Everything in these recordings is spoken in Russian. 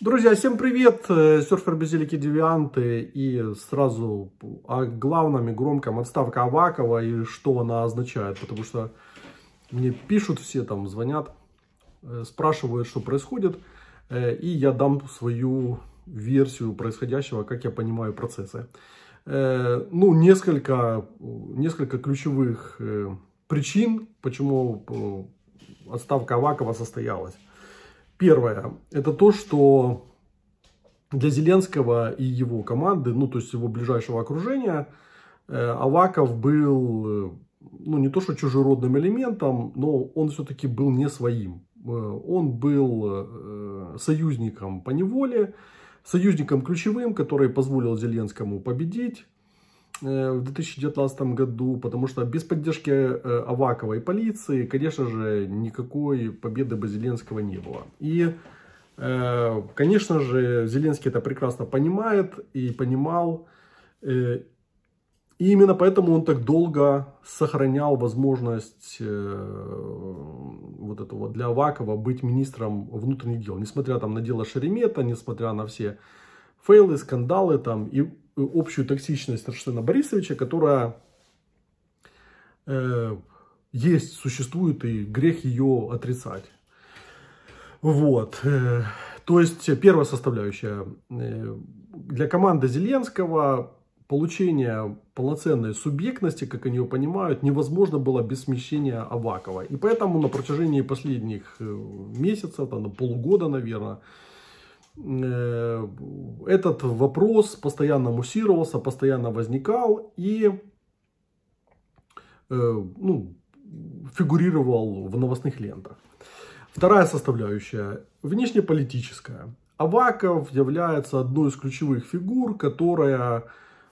Друзья, всем привет! Э, серфер Безелики Девианты и сразу о главном и громком отставка Авакова и что она означает, потому что мне пишут все там, звонят, э, спрашивают, что происходит, э, и я дам свою версию происходящего, как я понимаю процессы. Ну, несколько, несколько ключевых причин, почему отставка Авакова состоялась. Первое, это то, что для Зеленского и его команды, ну, то есть его ближайшего окружения, э, Аваков был, э, ну, не то что чужеродным элементом, но он все-таки был не своим. Э, он был союзником по неволе, союзником ключевым, который позволил Зеленскому победить в 2019 году, потому что без поддержки Авакова и полиции, конечно же, никакой победы бы Зеленского не было. И Э, конечно же, Зеленский это прекрасно понимает и понимал. Э, и именно поэтому он так долго сохранял возможность э, вот этого для Авакова быть министром внутренних дел. Несмотря там на дело Шеремета, несмотря на все фейлы, скандалы там и общую токсичность Арсена Борисовича, которая э, есть, существует и грех ее отрицать. Вот. Э, то есть первая составляющая. Э, для команды Зеленского получение полноценной субъектности, как они ее понимают, невозможно было без смещения Авакова. И поэтому на протяжении последних э, месяцев, там, полугода, наверное, этот вопрос постоянно муссировался, постоянно возникал и ну, фигурировал в новостных лентах. Вторая составляющая, внешнеполитическая. Аваков является одной из ключевых фигур, которая, э,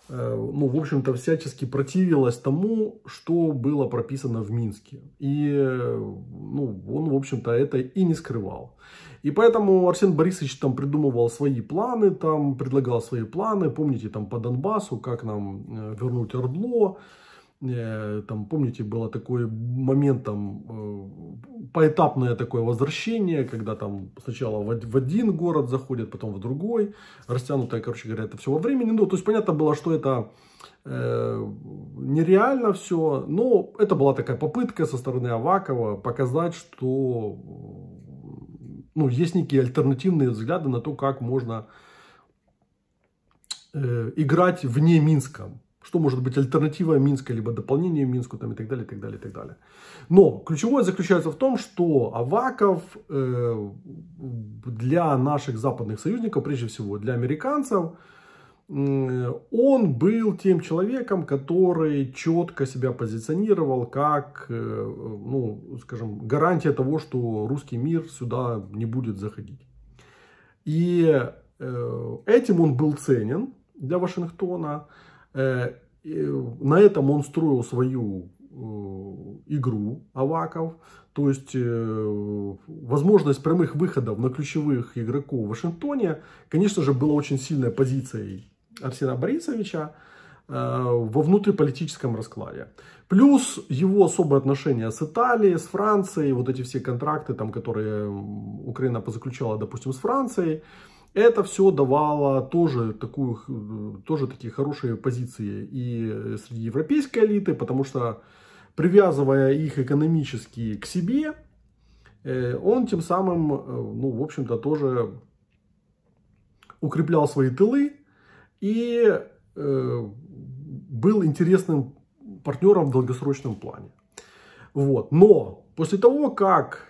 ну, в общем-то, всячески противилась тому, что было прописано в Минске. И, ну, он, в общем-то, это и не скрывал. И поэтому Арсен Борисович там придумывал свои планы, там предлагал свои планы, помните, там по Донбассу, как нам э, вернуть Ордло, Э, там, помните, было такой момент, там, э, поэтапное такое возвращение, когда там сначала в один город заходят, потом в другой, растянутое, короче говоря, это все во времени. Ну, то есть, понятно было, что это э, нереально все, но это была такая попытка со стороны Авакова показать, что ну, есть некие альтернативные взгляды на то, как можно э, играть вне Минска что может быть альтернатива Минска, либо дополнение Минску там, и так далее, и так далее, и так далее. Но ключевое заключается в том, что Аваков э, для наших западных союзников, прежде всего для американцев, он был тем человеком, который четко себя позиционировал как, э, ну, скажем, гарантия того, что русский мир сюда не будет заходить. И э, этим он был ценен для Вашингтона. Э, на этом он строил свою э, игру Аваков. То есть э, возможность прямых выходов на ключевых игроков в Вашингтоне, конечно же, была очень сильной позицией Арсена Борисовича во внутриполитическом раскладе. Плюс его особые отношения с Италией, с Францией, вот эти все контракты, там, которые Украина позаключала, допустим, с Францией, это все давало тоже, такую, тоже такие хорошие позиции и среди европейской элиты, потому что привязывая их экономически к себе, э, он тем самым, э, ну, в общем-то, тоже укреплял свои тылы и э, был интересным партнером в долгосрочном плане. Вот. Но после того, как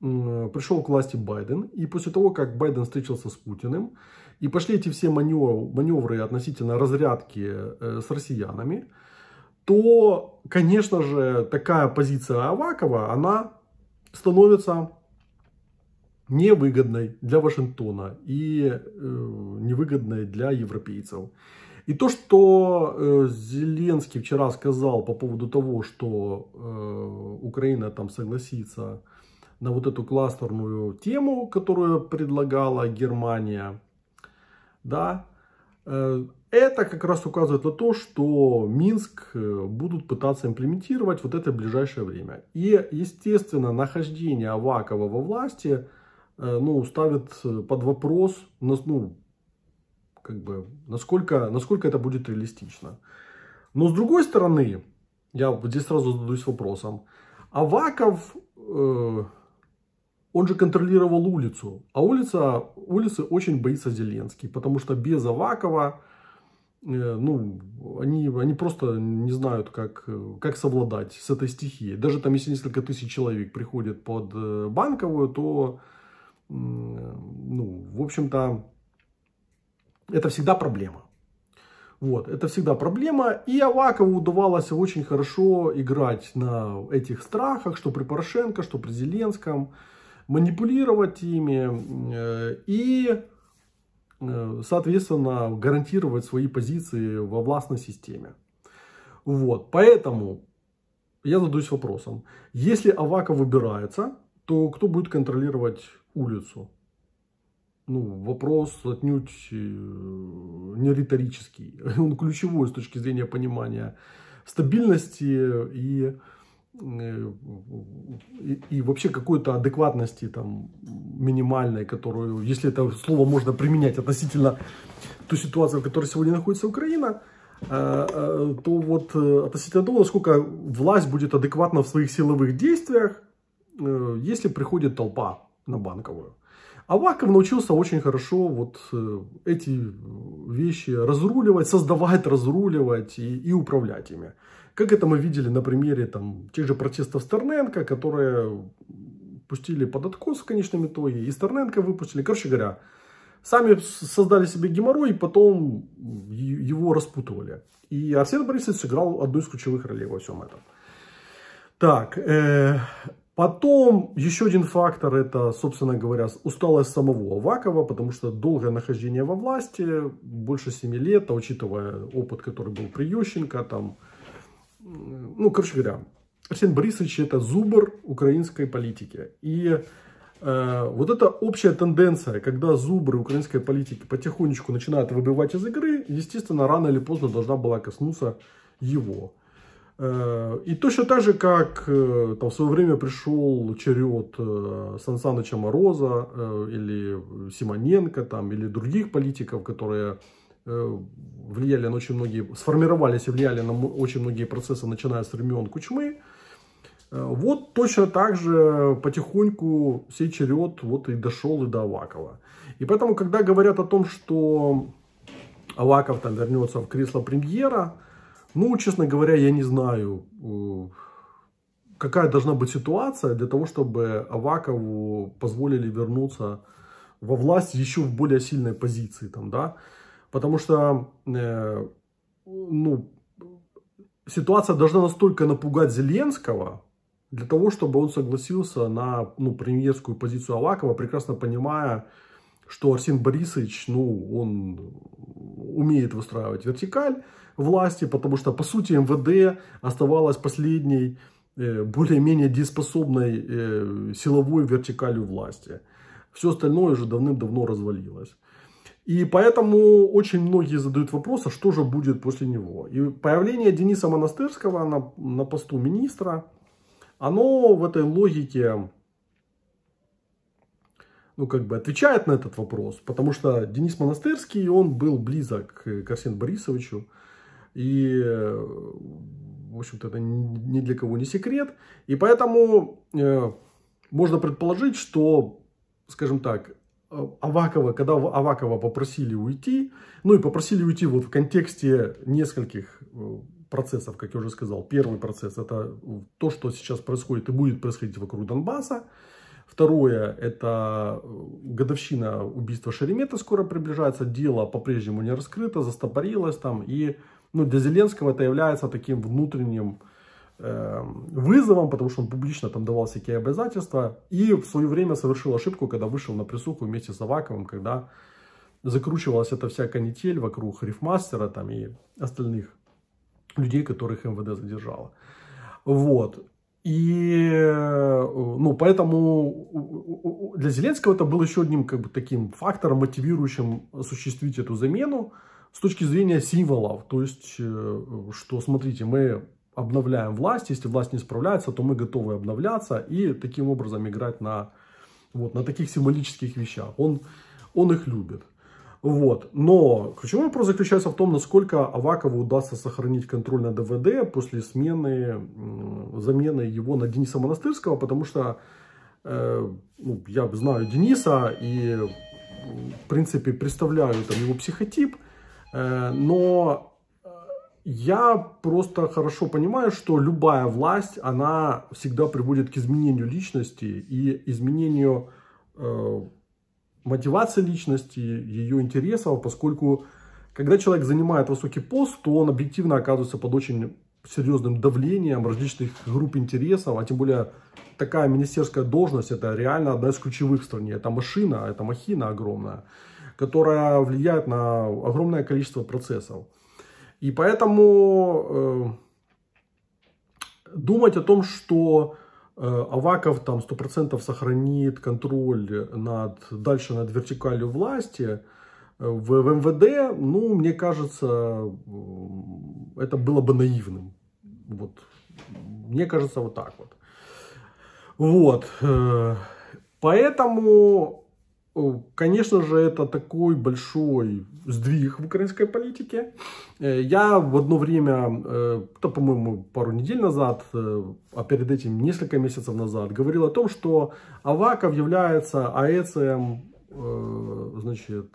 пришел к власти Байден, и после того, как Байден встретился с Путиным, и пошли эти все маневры, маневры относительно разрядки э, с россиянами, то, конечно же, такая позиция Авакова, она становится невыгодной для Вашингтона и э, невыгодной для европейцев. И то, что э, Зеленский вчера сказал по поводу того, что э, Украина там согласится на вот эту кластерную тему, которую предлагала Германия, да, э, это как раз указывает на то, что Минск э, будут пытаться имплементировать вот это в ближайшее время. И, естественно, нахождение Авакова во власти ну, ставит под вопрос, ну, как бы, насколько, насколько это будет реалистично. Но с другой стороны, я здесь сразу задаюсь вопросом, Аваков, э, он же контролировал улицу, а улица, улицы очень боится Зеленский, потому что без Авакова, э, ну, они, они просто не знают, как, как совладать с этой стихией. Даже там, если несколько тысяч человек приходят под э, банковую, то, ну, в общем-то, это всегда проблема. Вот, это всегда проблема. И Авакову удавалось очень хорошо играть на этих страхах, что при Порошенко, что при Зеленском, манипулировать ими э, и, э, соответственно, гарантировать свои позиции во властной системе. Вот, поэтому я задаюсь вопросом, если Аваков выбирается, то кто будет контролировать улицу? ну, вопрос отнюдь э, не риторический. Он ключевой с точки зрения понимания стабильности и, и, и вообще какой-то адекватности там минимальной, которую, если это слово можно применять относительно той ситуации, в которой сегодня находится Украина, э, то вот относительно того, насколько власть будет адекватна в своих силовых действиях, если приходит толпа на банковую. Аваков научился очень хорошо вот э, эти вещи разруливать, создавать, разруливать и, и управлять ими. Как это мы видели на примере там, тех же протестов Стерненко, которые пустили под откос в конечном итоге, и Стерненко выпустили. Короче говоря, сами создали себе геморрой, и потом его распутывали. И Арсен Борисович сыграл одну из ключевых ролей во всем этом. Так, э, Потом еще один фактор, это, собственно говоря, усталость самого Авакова, потому что долгое нахождение во власти, больше 7 лет, а учитывая опыт, который был при Ющенко, там, ну, короче говоря, Арсен Борисович это зубр украинской политики. И э, вот эта общая тенденция, когда зубры украинской политики потихонечку начинают выбивать из игры, естественно, рано или поздно должна была коснуться его. Э, и точно так же, как э, там, в свое время пришел черед э, Сан Саныча Мороза или Симоненко, там, или других политиков, которые влияли на очень многие, сформировались и влияли на очень многие процессы, начиная с времен Кучмы. Вот точно так же потихоньку сей черед вот и дошел и до Авакова. И поэтому, когда говорят о том, что Аваков там вернется в кресло премьера, ну, честно говоря, я не знаю, э, какая должна быть ситуация для того, чтобы Авакову позволили вернуться во власть еще в более сильной позиции. Там, да? Потому что э, ну, ситуация должна настолько напугать Зеленского, для того, чтобы он согласился на ну, премьерскую позицию Авакова, прекрасно понимая, что Арсен Борисович, ну, он умеет выстраивать вертикаль, власти, потому что, по сути, МВД оставалась последней э, более-менее дееспособной э, силовой вертикалью власти. Все остальное уже давным-давно развалилось. И поэтому очень многие задают вопрос, а что же будет после него. И появление Дениса Монастырского на, на посту министра, оно в этой логике ну, как бы отвечает на этот вопрос, потому что Денис Монастырский, он был близок к Арсену Борисовичу, и, в общем-то, это ни для кого не секрет. И поэтому э, можно предположить, что, скажем так, Авакова, когда Авакова попросили уйти, ну и попросили уйти вот в контексте нескольких э, процессов, как я уже сказал. Первый процесс это то, что сейчас происходит и будет происходить вокруг Донбасса. Второе, это э, годовщина убийства Шеремета скоро приближается. Дело по-прежнему не раскрыто, застопорилось там. И ну, для Зеленского это является таким внутренним э, вызовом, потому что он публично там давал всякие обязательства. И в свое время совершил ошибку, когда вышел на присуху вместе с Аваковым, когда закручивалась эта вся канитель вокруг рифмастера там, и остальных людей, которых МВД задержало. Вот. И, ну, поэтому для Зеленского это был еще одним как бы, таким фактором, мотивирующим осуществить эту замену с точки зрения символов. То есть, э, что, смотрите, мы обновляем власть, если власть не справляется, то мы готовы обновляться и таким образом играть на Вот, на таких символических вещах. Он, он их любит. Вот. Но ключевой вопрос заключается в том, насколько Авакову удастся сохранить контроль над ДВД после смены, замены его на Дениса Монастырского, потому что э, ну, я знаю Дениса и, в принципе, представляю там, его психотип, э, но я просто хорошо понимаю, что любая власть, она всегда приводит к изменению личности и изменению э, мотивации личности, ее интересов, поскольку когда человек занимает высокий пост, то он объективно оказывается под очень серьезным давлением различных групп интересов, а тем более такая министерская должность, это реально одна из ключевых в стране, это машина, это махина огромная, которая влияет на огромное количество процессов. И поэтому э, думать о том, что э, Аваков там 100% сохранит контроль над, дальше над вертикалью власти э, в, в МВД, ну, мне кажется, это было бы наивным. Вот. Мне кажется, вот так вот. Вот. Э, поэтому Конечно же, это такой большой сдвиг в украинской политике. Э, я в одно время, это, по-моему, пару недель назад, э, а перед этим несколько месяцев назад, говорил о том, что Аваков является АЭЦем э, значит,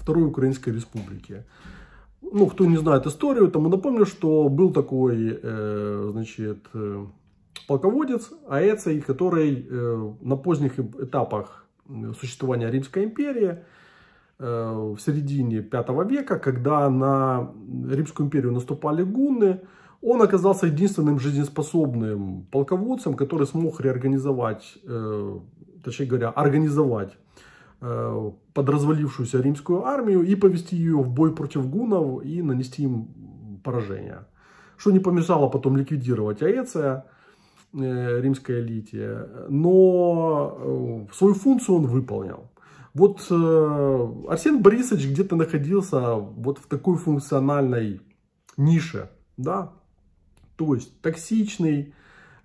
Второй Украинской Республики. Ну, кто не знает историю, тому напомню, что был такой, значит, полководец Аэцей, который на поздних этапах существования Римской империи э, в середине 5 века, когда на Римскую империю наступали гунны, он оказался единственным жизнеспособным полководцем, который смог реорганизовать, э, точнее говоря, организовать э, подразвалившуюся римскую армию и повести ее в бой против гуннов и нанести им поражение. Что не помешало потом ликвидировать Аэция, Э, римской элите, но э, свою функцию он выполнял. Вот э, Арсен Борисович где-то находился вот в такой функциональной нише, да, то есть токсичный,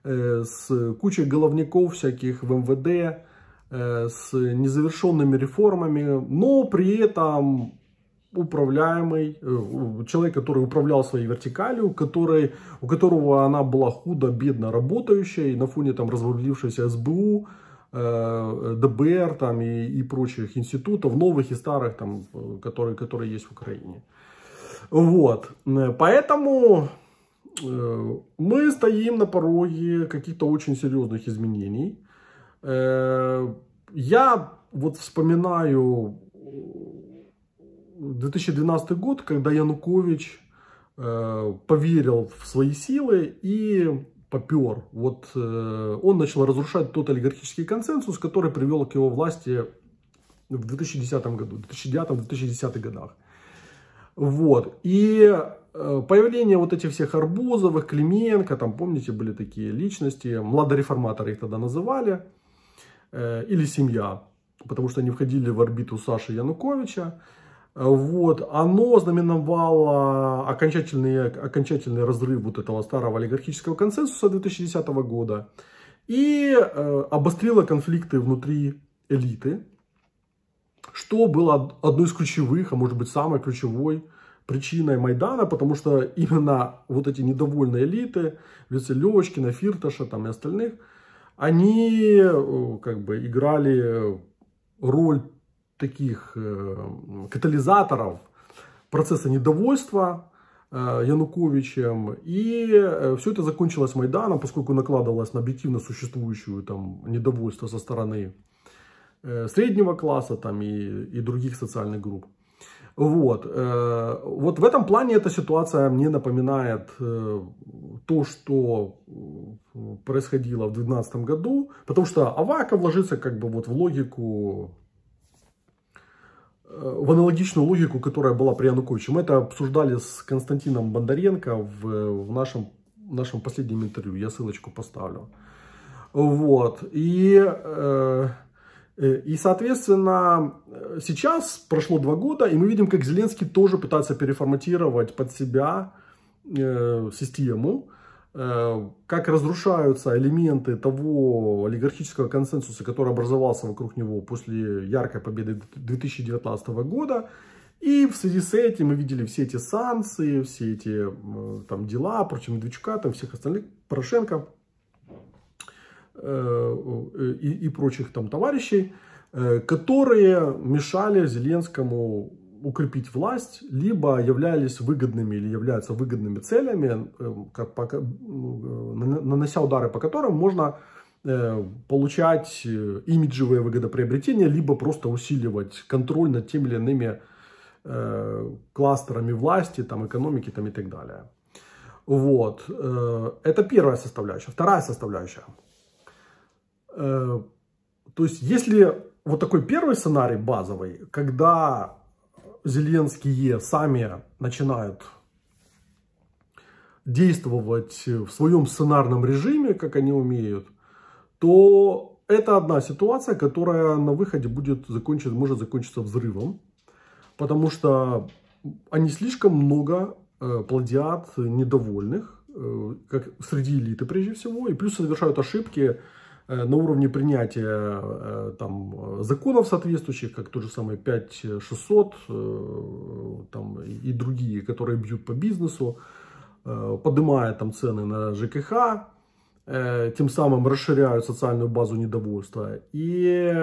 с кучей головников всяких в МВД, с незавершенными реформами, но при этом управляемый, э, человек, который управлял своей вертикалью, который, у которого она была худо-бедно работающая, и на фоне там развалившейся СБУ, э, ДБР там, и, и прочих институтов, новых и старых, там, которые, которые есть в Украине. Вот. Поэтому э, мы стоим на пороге каких-то очень серьезных изменений. Я вот вспоминаю 2012 год, когда Янукович э, поверил в свои силы и попер. Вот э, он начал разрушать тот олигархический консенсус, который привел к его власти в 2010 году, 2009-2010 годах. Вот. И э, появление вот этих всех Арбузовых, Клименко, там, помните, были такие личности, младореформаторы их тогда называли, или семья, потому что они входили в орбиту Саши Януковича. Вот, оно знаменовало окончательный, окончательный разрыв вот этого старого олигархического консенсуса 2010 года и э, обострило конфликты внутри элиты, что было одной из ключевых, а может быть самой ключевой причиной Майдана, потому что именно вот эти недовольные элиты, в лице Левочкина, Фирташа там и остальных, они э, как бы играли роль таких э, катализаторов процесса недовольства э, Януковичем. И э, все это закончилось Майданом, поскольку накладывалось на объективно существующую там, недовольство со стороны среднего класса там, и, и других социальных групп. Вот. вот в этом плане эта ситуация мне напоминает то, что происходило в 2012 году, потому что Аваков ложится как бы вот в логику в аналогичную логику, которая была при Януковиче. Мы это обсуждали с Константином Бондаренко в, в нашем, нашем последнем интервью. Я ссылочку поставлю. Вот. И, э, э, и, соответственно, сейчас прошло два года, и мы видим, как Зеленский тоже пытается переформатировать под себя э, систему. Как разрушаются элементы того олигархического консенсуса, который образовался вокруг него после яркой победы 2019 года. И в связи с этим мы видели все эти санкции, все эти там, дела против Медведчука, там, всех остальных, Порошенко э, и, и прочих там товарищей, э, которые мешали Зеленскому укрепить власть, либо являлись выгодными или являются выгодными целями, э, как, по, нанося удары по которым можно получать имиджевые выгодоприобретения, либо просто усиливать контроль над теми или иными кластерами власти, там, экономики там, и так далее. Вот. Это первая составляющая. Вторая составляющая. То есть, если вот такой первый сценарий базовый, когда Зеленские сами начинают действовать в своем сценарном режиме, как они умеют, то это одна ситуация, которая на выходе будет закончить, может закончиться взрывом, потому что они слишком много э, плодят недовольных, э, как среди элиты прежде всего, и плюс совершают ошибки, на уровне принятия э, там, законов соответствующих, как тот же самый 5600 э, там, и другие, которые бьют по бизнесу, поднимая там цены на ЖКХ, тем самым расширяют социальную базу недовольства. И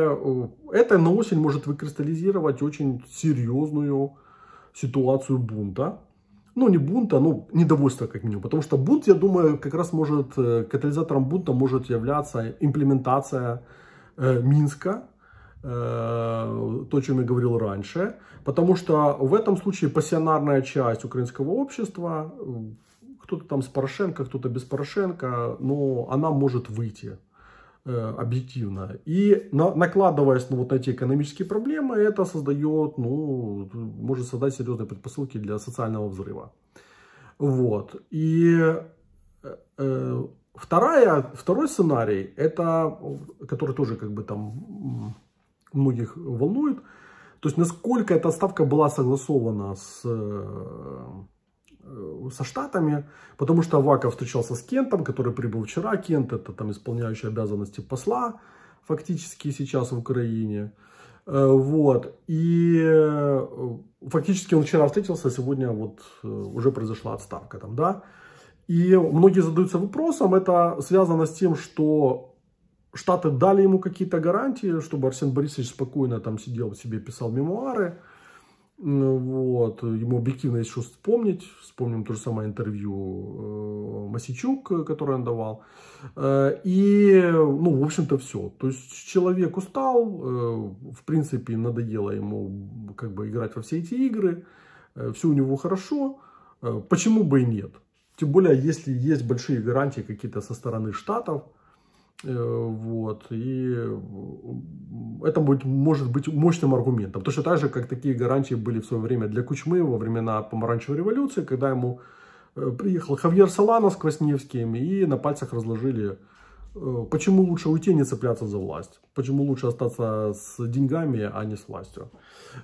это на осень может выкристаллизировать очень серьезную ситуацию бунта ну, не бунта, ну, недовольства как минимум. Потому что бунт, я думаю, как раз может, э, катализатором бунта может являться имплементация э, Минска, э, то, о чем я говорил раньше. Потому что в этом случае пассионарная часть украинского общества, кто-то там с Порошенко, кто-то без Порошенко, но она может выйти объективно. И на, накладываясь на вот эти экономические проблемы, это создает, ну, может создать серьезные предпосылки для социального взрыва. Вот. И э, э вторая, второй сценарий, это, который тоже как бы там многих волнует, то есть насколько эта ставка была согласована с Э, со Штатами, потому что Аваков встречался с Кентом, который прибыл вчера. Кент это там исполняющий обязанности посла фактически сейчас в Украине. Э, вот. И э, фактически он вчера встретился, а сегодня вот уже произошла отставка там, да. И многие задаются вопросом, это связано с тем, что Штаты дали ему какие-то гарантии, чтобы Арсен Борисович спокойно там сидел себе, писал мемуары. Вот. Ему объективно есть что вспомнить. Вспомним то же самое интервью э, Масичук, которое он давал. Э, и, ну, в общем-то, все. То есть человек устал, э, в принципе, надоело ему как бы играть во все эти игры. Все у него хорошо. Почему бы и нет? Тем более, если есть большие гарантии какие-то со стороны Штатов, Э, вот. И это будет, может быть мощным аргументом. Точно так же, как такие гарантии были в свое время для Кучмы во времена помаранчевой революции, когда ему э, приехал Хавьер Салана с Квасневским и на пальцах разложили, э, почему лучше уйти, а не цепляться за власть. Почему лучше остаться с деньгами, а не с властью.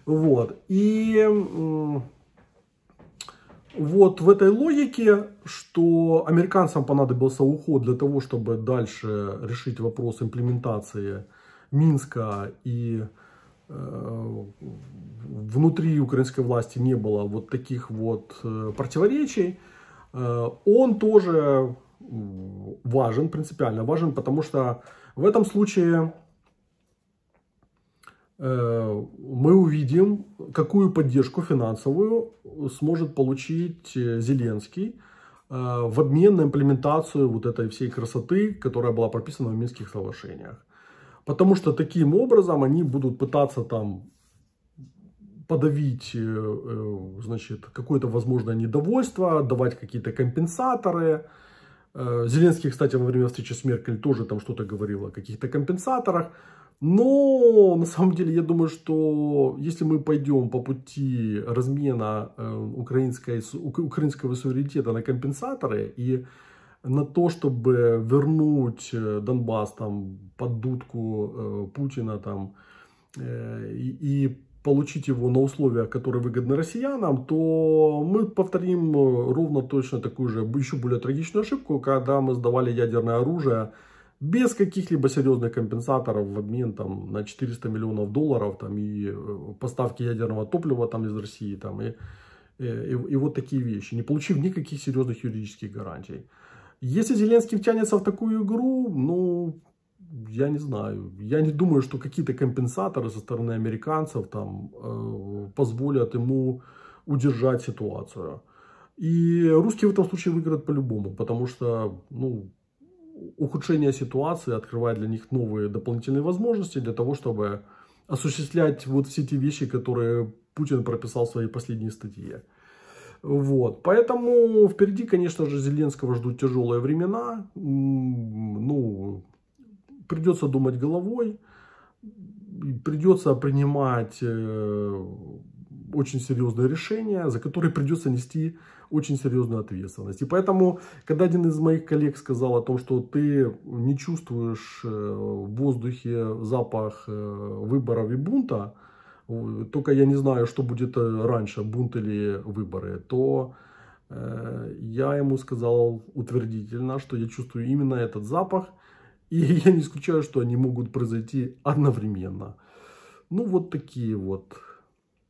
Вот. И вот в этой логике, что американцам понадобился уход для того, чтобы дальше решить вопрос имплементации Минска и э, внутри украинской власти не было вот таких вот э, противоречий, э, он тоже важен, принципиально важен, потому что в этом случае мы увидим, какую поддержку финансовую сможет получить э, Зеленский э, в обмен на имплементацию вот этой всей красоты, которая была прописана в Минских соглашениях. Потому что таким образом они будут пытаться там подавить значит, какое-то возможное недовольство, давать какие-то компенсаторы. Зеленский, кстати, во время встречи с Меркель тоже там что-то говорил о каких-то компенсаторах. Но на самом деле я думаю, что если мы пойдем по пути размена э, украинской, украинского суверенитета на компенсаторы и на то, чтобы вернуть э, Донбасс там, под дудку э, Путина там, и, и получить его на условиях, которые выгодны россиянам, то мы повторим ровно точно такую же, еще более трагичную ошибку, когда мы сдавали ядерное оружие без каких-либо серьезных компенсаторов в обмен там, на 400 миллионов долларов там, и э, поставки ядерного топлива там, из России там, и, и, и, и вот такие вещи, не получив никаких серьезных юридических гарантий. Если Зеленский втянется в такую игру, ну, я не знаю, я не думаю, что какие-то компенсаторы со стороны американцев там э, позволят ему удержать ситуацию. И русские в этом случае выиграют по-любому, потому что, ну, ухудшение ситуации открывает для них новые дополнительные возможности для того, чтобы осуществлять вот все те вещи, которые Путин прописал в своей последней статье. Вот. Поэтому впереди, конечно же, Зеленского ждут тяжелые времена. Ну, придется думать головой, придется принимать э, очень серьезные решения, за которые придется нести очень серьезную ответственность. И поэтому, когда один из моих коллег сказал о том, что ты не чувствуешь э, в воздухе запах э, выборов и бунта, только я не знаю, что будет раньше, бунт или выборы, то я ему сказал утвердительно, что я чувствую именно этот запах, и я не исключаю, что они могут произойти одновременно. Ну, вот такие вот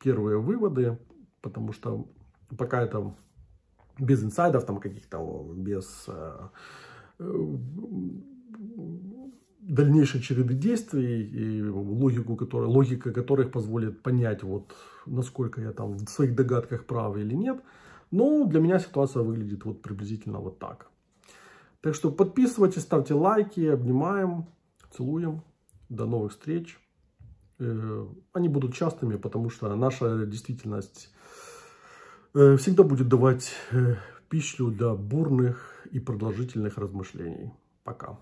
первые выводы, потому что пока это без инсайдов там каких-то, без э, дальнейшей череды действий и логику, которая, логика которых позволит понять, вот, насколько я там в своих догадках прав или нет. Но для меня ситуация выглядит вот приблизительно вот так. Так что подписывайтесь, ставьте лайки, обнимаем, целуем. До новых встреч. Э, они будут частыми, потому что наша действительность всегда будет давать э, пищу для бурных и продолжительных размышлений. Пока.